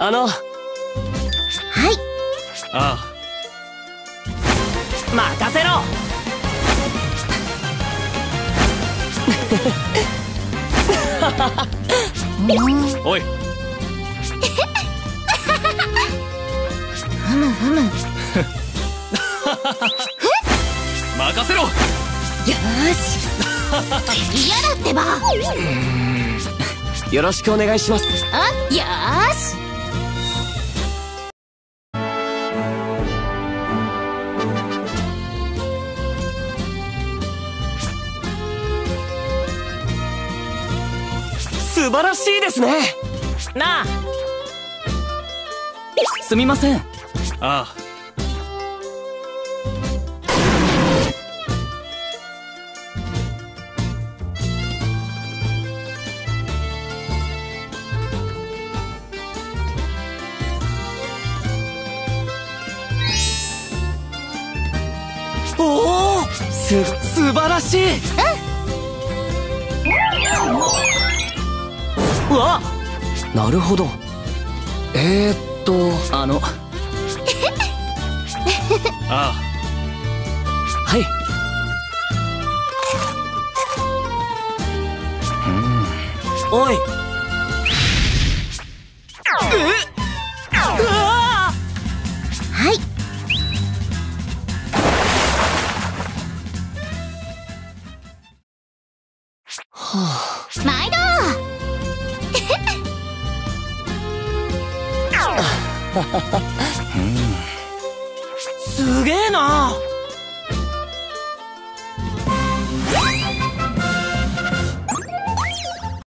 あの。はい。ああ。任せろ。おい。ふむふむ。任せろ。よし。嫌だってば。よろしくお願いします。あよし素晴らしいですね。なあ。すみません。ああ。おおす素晴らしいなるほど。えー、っと。あの。ああ。はい。うん。おい。え？はい。はあ。毎度すげえな。